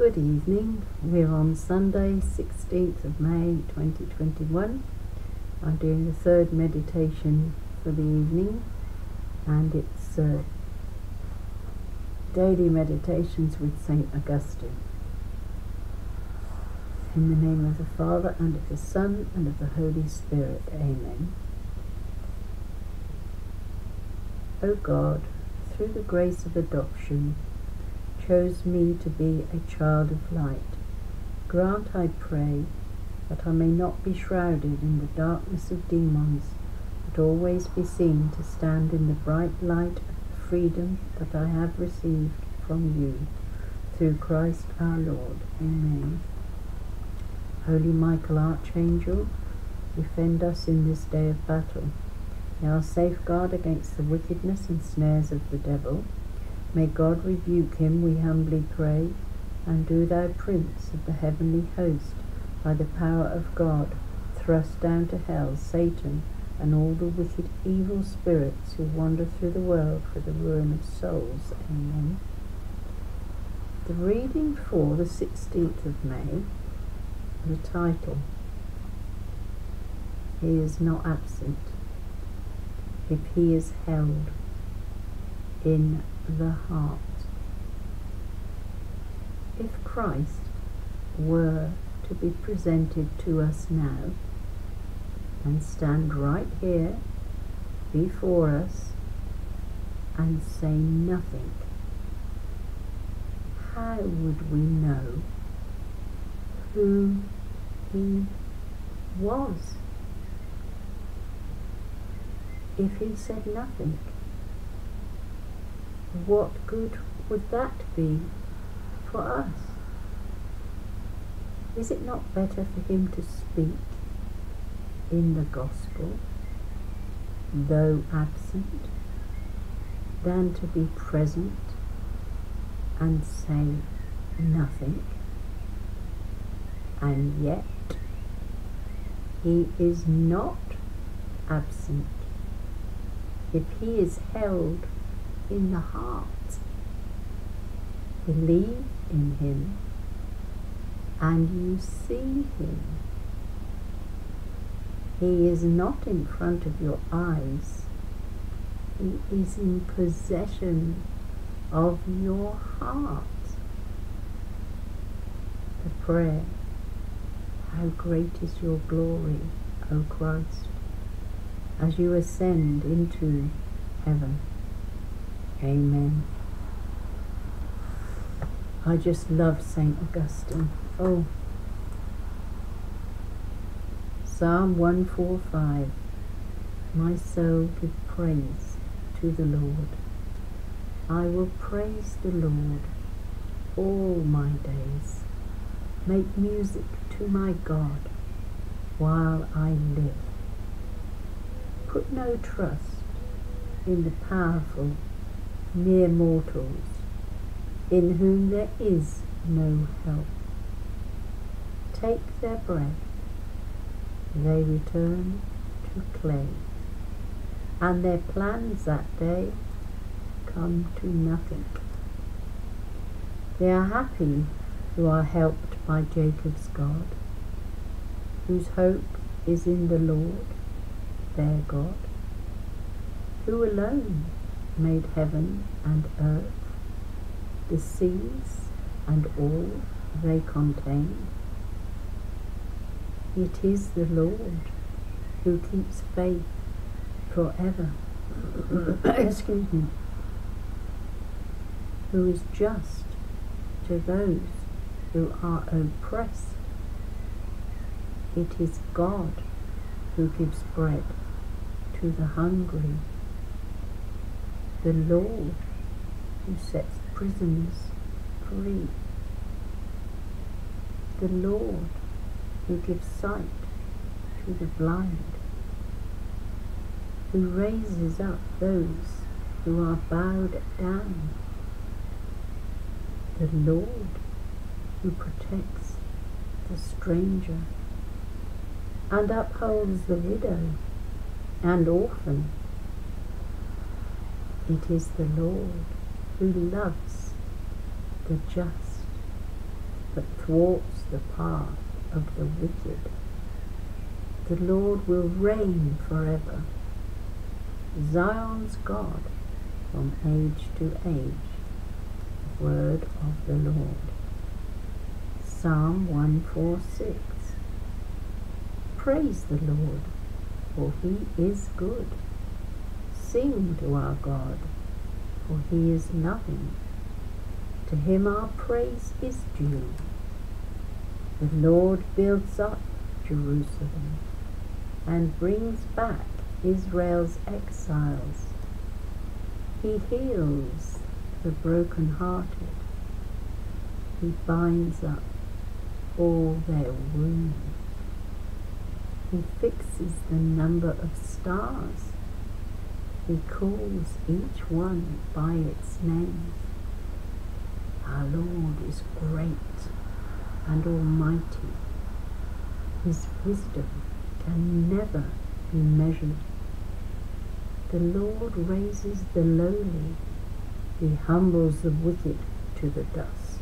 Good evening. We're on Sunday, 16th of May 2021. I'm doing the third meditation for the evening, and it's uh, daily meditations with St. Augustine. In the name of the Father, and of the Son, and of the Holy Spirit. Amen. O God, through the grace of adoption, chose me to be a child of light. Grant, I pray, that I may not be shrouded in the darkness of demons, but always be seen to stand in the bright light of the freedom that I have received from you, through Christ our Lord. Amen. Holy Michael, Archangel, defend us in this day of battle. Our safeguard against the wickedness and snares of the devil. May God rebuke him, we humbly pray, and do thou, Prince of the heavenly host, by the power of God, thrust down to hell Satan and all the wicked evil spirits who wander through the world for the ruin of souls. Amen. The reading for the 16th of May, the title, He is not absent if he is held in the heart. If Christ were to be presented to us now and stand right here before us and say nothing, how would we know who he was if he said nothing? What good would that be for us? Is it not better for him to speak in the gospel, though absent, than to be present and say nothing? And yet, he is not absent. If he is held in the heart. Believe in Him and you see Him. He is not in front of your eyes. He is in possession of your heart. The prayer, How great is your glory, O Christ, as you ascend into heaven. Amen. I just love St. Augustine. Oh. Psalm 145 My soul give praise to the Lord. I will praise the Lord all my days. Make music to my God while I live. Put no trust in the powerful mere mortals, in whom there is no help. Take their breath, they return to clay, and their plans that day come to nothing. They are happy who are helped by Jacob's God, whose hope is in the Lord, their God, who alone made heaven and earth, the seas and all they contain. It is the Lord who keeps faith forever. Excuse me. Who is just to those who are oppressed. It is God who gives bread to the hungry the Lord who sets prisoners free, the Lord who gives sight to the blind, who raises up those who are bowed down, the Lord who protects the stranger and upholds the widow and orphan it is the Lord who loves the just but thwarts the path of the wicked. The Lord will reign forever. Zion's God from age to age. Word of the Lord. Psalm 146. Praise the Lord, for he is good. Sing to our God, for he is nothing. To him our praise is due. The Lord builds up Jerusalem and brings back Israel's exiles. He heals the broken-hearted. He binds up all their wounds. He fixes the number of stars. He calls each one by its name. Our Lord is great and almighty. His wisdom can never be measured. The Lord raises the lowly, he humbles the wicked to the dust.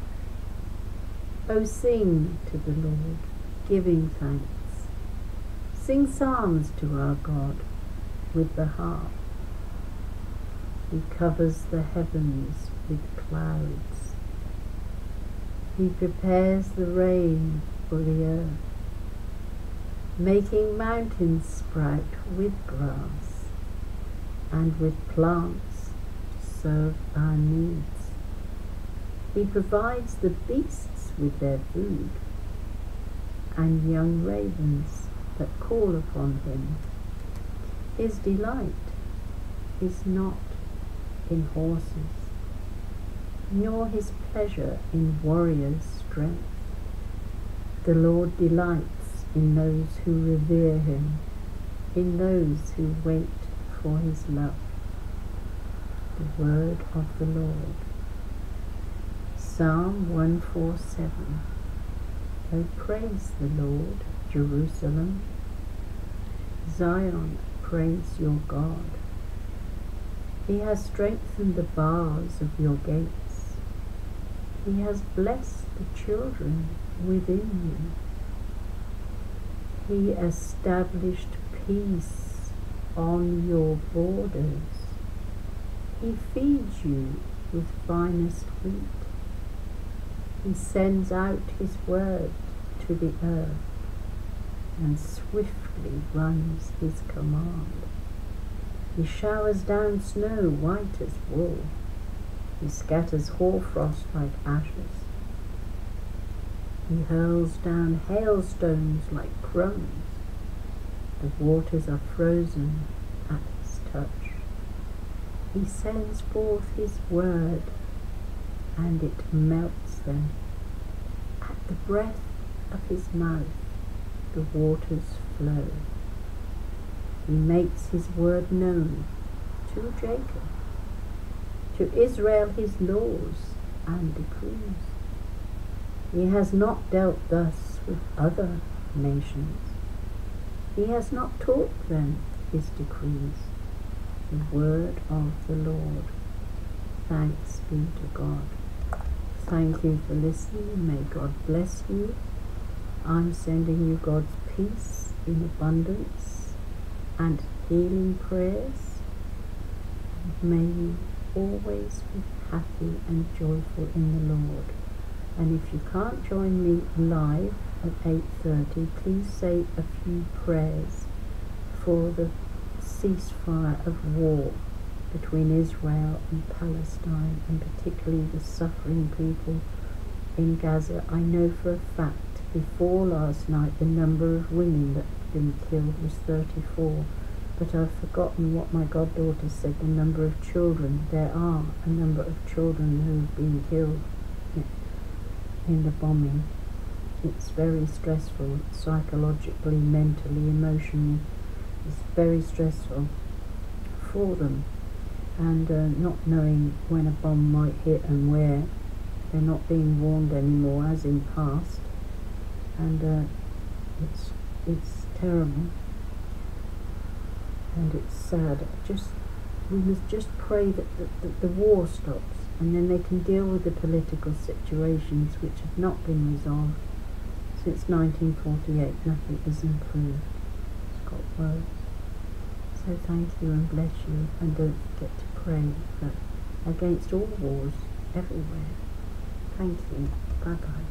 O sing to the Lord, giving thanks. Sing psalms to our God with the harp. He covers the heavens with clouds. He prepares the rain for the earth making mountains sprout with grass and with plants serve our needs. He provides the beasts with their food and young ravens that call upon him. His delight is not in horses, nor his pleasure in warriors' strength. The Lord delights in those who revere him, in those who wait for his love. The word of the Lord. Psalm 147 O praise the Lord, Jerusalem. Zion, praise your God. He has strengthened the bars of your gates. He has blessed the children within you. He established peace on your borders. He feeds you with finest wheat. He sends out his word to the earth and swiftly runs his command. He showers down snow white as wool. He scatters hoarfrost like ashes. He hurls down hailstones like crumbs. The waters are frozen at his touch. He sends forth his word, and it melts them. At the breath of his mouth, the waters flow. He makes his word known to Jacob, to Israel his laws and decrees. He has not dealt thus with other nations. He has not taught them his decrees. The word of the Lord. Thanks be to God. Thank you for listening. May God bless you. I'm sending you God's peace in abundance and healing prayers. May you always be happy and joyful in the Lord. And if you can't join me live at 8.30, please say a few prayers for the ceasefire of war between Israel and Palestine, and particularly the suffering people in Gaza. I know for a fact before last night the number of women that had been killed was 34, but I've forgotten what my goddaughter said, the number of children. There are a number of children who have been killed in the bombing. It's very stressful, psychologically, mentally, emotionally. It's very stressful for them. And uh, not knowing when a bomb might hit and where, they're not being warned anymore, as in past. And uh, it's it's terrible, and it's sad. Just we must just pray that the, the, the war stops and then they can deal with the political situations which have not been resolved since 1948. Nothing has improved. It's got worse. So thank you and bless you, and don't forget to pray for against all wars everywhere. Thank you. Bye bye.